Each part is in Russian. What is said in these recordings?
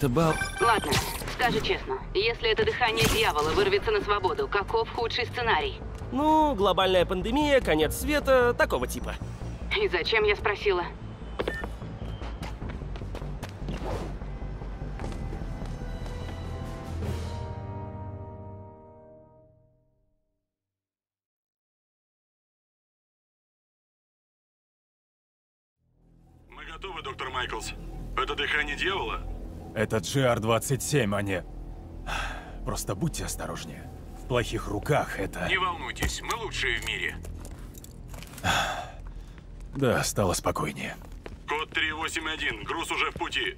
Это бал... Ладно, скажи честно, если это дыхание дьявола вырвется на свободу, каков худший сценарий? Ну, глобальная пандемия, конец света, такого типа. И зачем я спросила? Мы готовы, доктор Майклс. Это дыхание дьявола? Это GR-27, а не... Просто будьте осторожнее. В плохих руках это... Не волнуйтесь, мы лучшие в мире. Да, стало спокойнее. Код 381, груз уже в пути.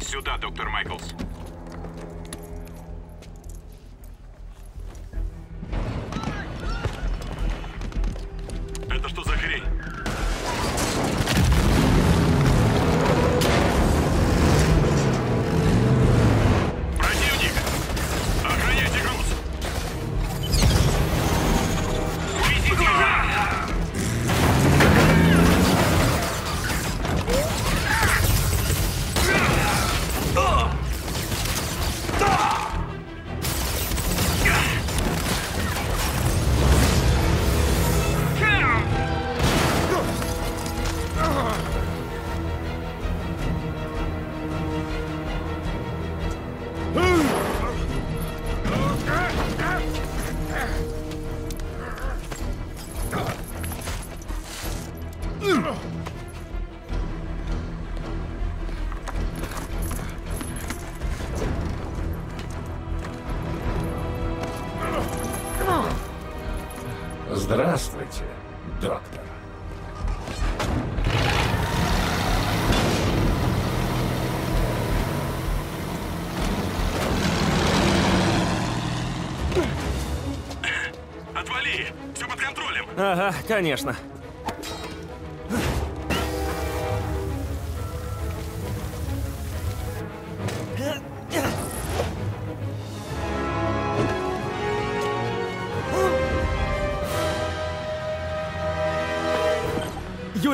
Сюда, доктор Майклс. Здравствуйте, доктор. Отвали! Все под контролем! Ага, конечно.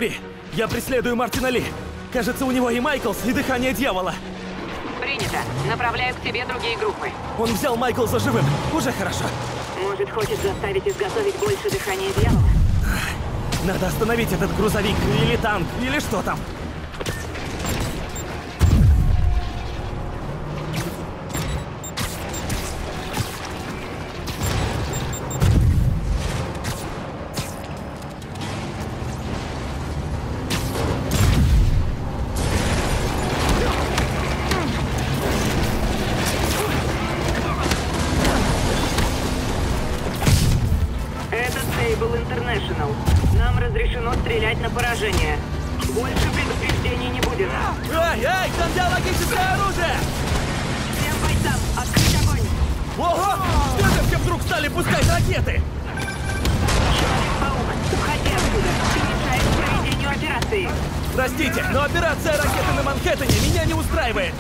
Юрий, я преследую Мартина Ли. Кажется, у него и Майклс, и дыхание дьявола. Принято. Направляю к тебе другие группы. Он взял Майклса живым. Уже хорошо. Может, хочет заставить изготовить больше дыхания дьявола? Надо остановить этот грузовик, или танк, или что там. Больше предупреждений не будет. Ай, ай, там биологическое оружие! Всем бойцам открыть огонь! Ого! Что это все вдруг стали пускать ракеты? Уходи отсюда. Ты мешаешь проведению операции. Простите, но операция ракеты на Манхэттене меня не устраивает.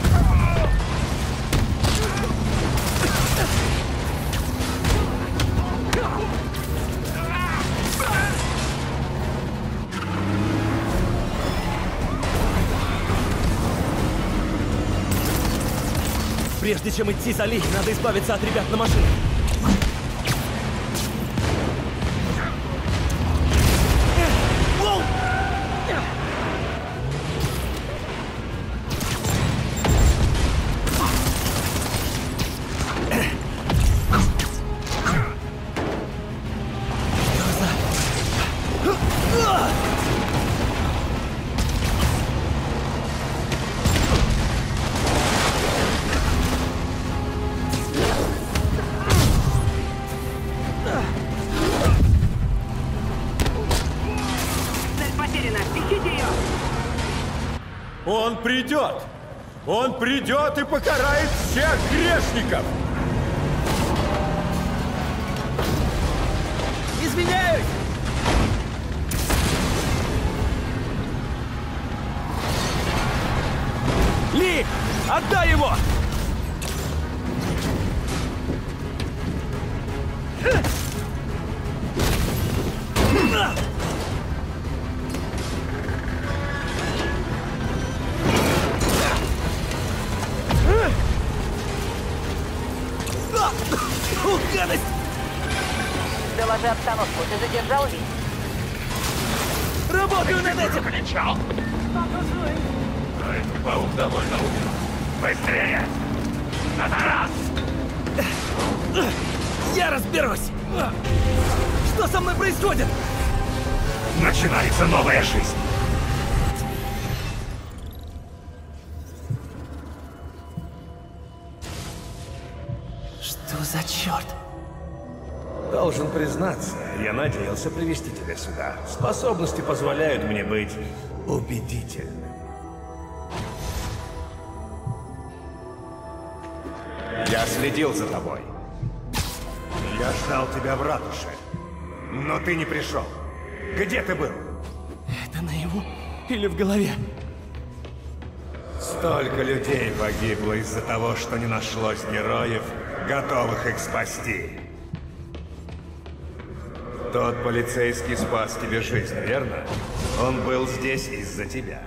Прежде чем идти за Ли, надо избавиться от ребят на машине. Он придет и покарает всех грешников! Извиняюсь! Ли! Отдай его! Доложи Ты задержал Ли? Работаю над этим! Кричал! Этот паук довольно умен. Быстрее! На раз! Я разберусь! Что со мной происходит? Начинается новая жизнь. Что за черт? Должен признаться, я надеялся привести тебя сюда. Способности позволяют мне быть убедительным. Я следил за тобой. Я ждал тебя в ратуше. Но ты не пришел. Где ты был? Это наяву или в голове? Столько людей погибло из-за того, что не нашлось героев, готовых их спасти. Тот полицейский спас тебе жизнь, верно? Он был здесь из-за тебя.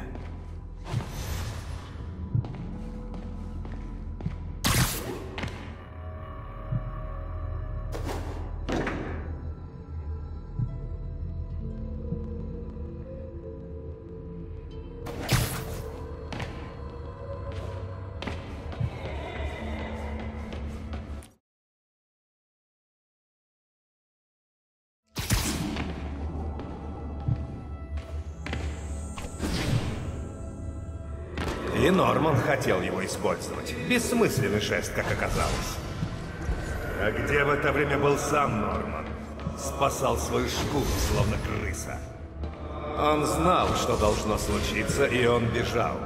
И Норман хотел его использовать. Бессмысленный жест, как оказалось. А где в это время был сам Норман? Спасал свою шкуру, словно крыса. Он знал, что должно случиться, и он бежал.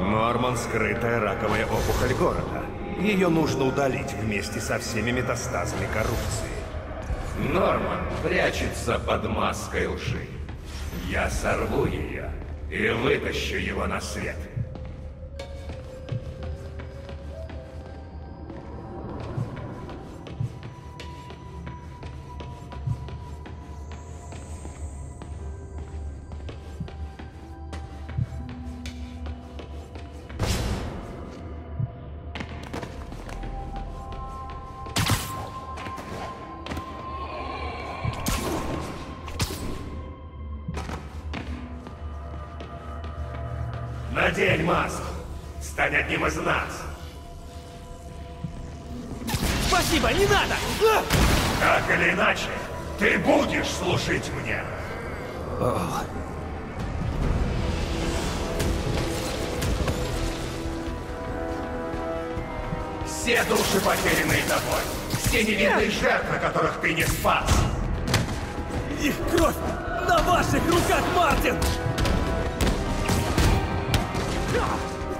Норман — скрытая раковая опухоль города. Ее нужно удалить вместе со всеми метастазами коррупции. Норман прячется под маской лжи. Я сорву ее и вытащу его на свет. Надень маску. Стань одним из нас. Спасибо, не надо! Так или иначе, ты будешь служить мне. Все души потерянные тобой. Все невинные жертвы, которых ты не спас. Их кровь на ваших руках, Мартин!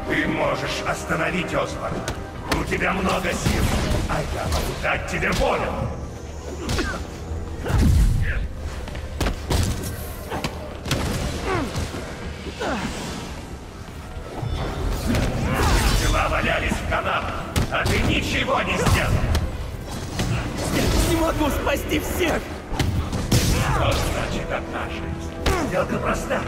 Ты можешь остановить Осборн. У тебя много сил, а я могу дать тебе волю. Тела валялись в канавах, а ты ничего не сделал. Не могу спасти всех! Что значит одна жизнь? Сделка проста.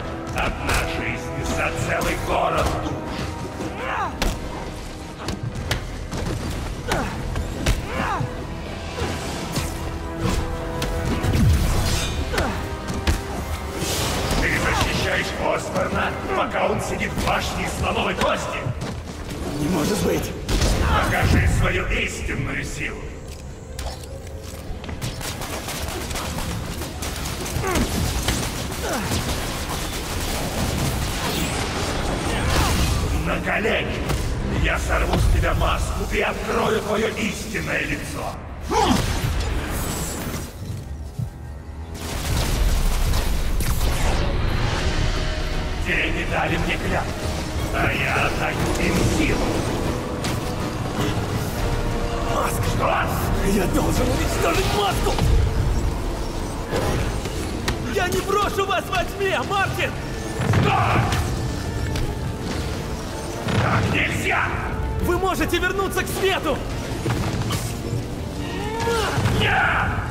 Я сорву с тебя маску и открою твое истинное лицо. Тени дали мне клятву, а я отдаю им силу. Маск, что? Я должен уничтожить маску! Я не брошу вас во тьме, Мартин! Стой! Так нельзя! Вы можете вернуться к свету! Нет!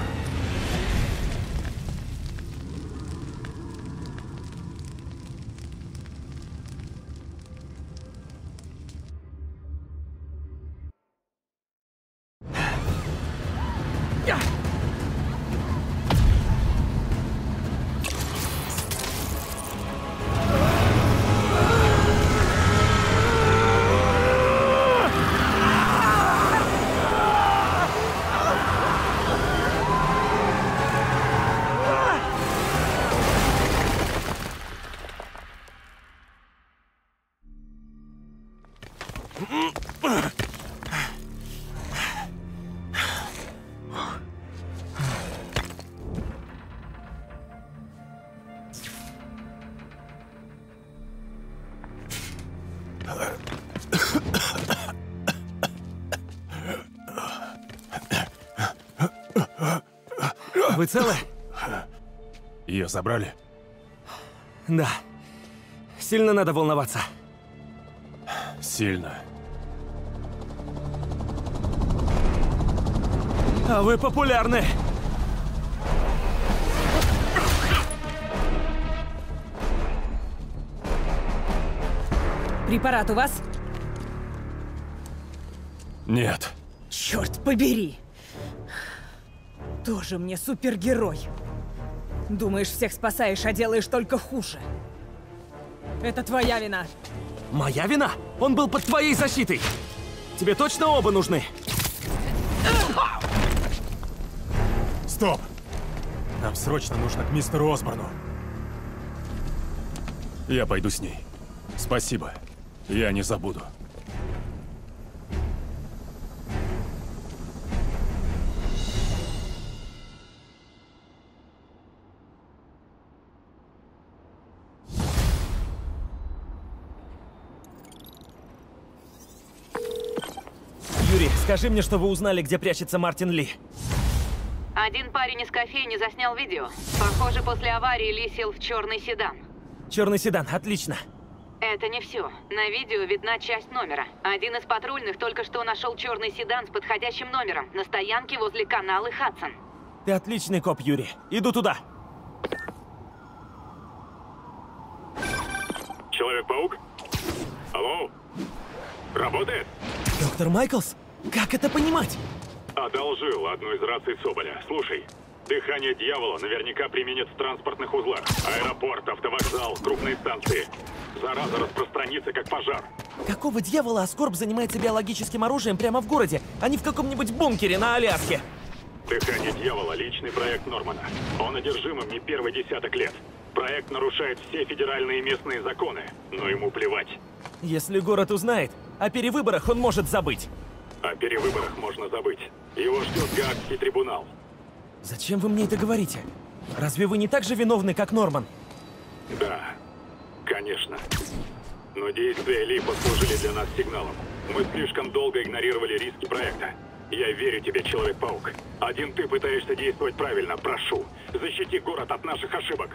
Вы целы? Ее забрали? Да. Сильно надо волноваться. Сильно. А вы популярны. Препарат у вас? Нет. Черт побери! Тоже мне супергерой. Думаешь, всех спасаешь, а делаешь только хуже. Это твоя вина. Моя вина? Он был под твоей защитой. Тебе точно оба нужны? Стоп! Нам срочно нужно к мистеру Осборну. Я пойду с ней. Спасибо. Я не забуду. Скажи мне, что вы узнали, где прячется Мартин Ли. Один парень из кофейни заснял видео. Похоже, после аварии Ли сел в черный седан. Черный седан, отлично. Это не все. На видео видна часть номера. Один из патрульных только что нашел черный седан с подходящим номером на стоянке возле канала Хадсон. Ты отличный коп, Юрий. Иду туда. Человек-паук? Алло? Работает? Доктор Майклс? Как это понимать? Одолжил одну из раций Соболя. Слушай, дыхание дьявола наверняка применят в транспортных узлах. Аэропорт, автовокзал, крупные станции. Зараза распространится, как пожар. Какого дьявола Аскорб занимается биологическим оружием прямо в городе, а не в каком-нибудь бункере на Аляске? Дыхание дьявола — личный проект Нормана. Он одержим им не первый десяток лет. Проект нарушает все федеральные и местные законы, но ему плевать. Если город узнает, о перевыборах он может забыть. О перевыборах можно забыть. Его ждет Гаагский трибунал. Зачем вы мне это говорите? Разве вы не так же виновны, как Норман? Да, конечно. Но действия Ли послужили для нас сигналом. Мы слишком долго игнорировали риски проекта. Я верю тебе, Человек-паук. Один ты пытаешься действовать правильно. Прошу, защити город от наших ошибок.